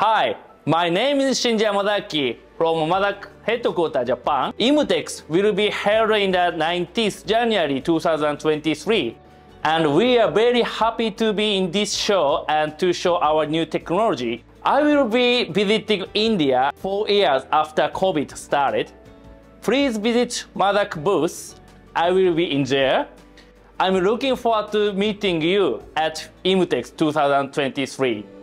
Hi, my name is Shinji Yamazaki from Mazak headquarters Japan. IMTEX will be held in the 19th January 2023 and we are very happy to be in this show and to show our new technology. I will be visiting India four years after COVID started. Please visit Mazak booth. I will be in there. I'm looking forward to meeting you at IMTEX 2023.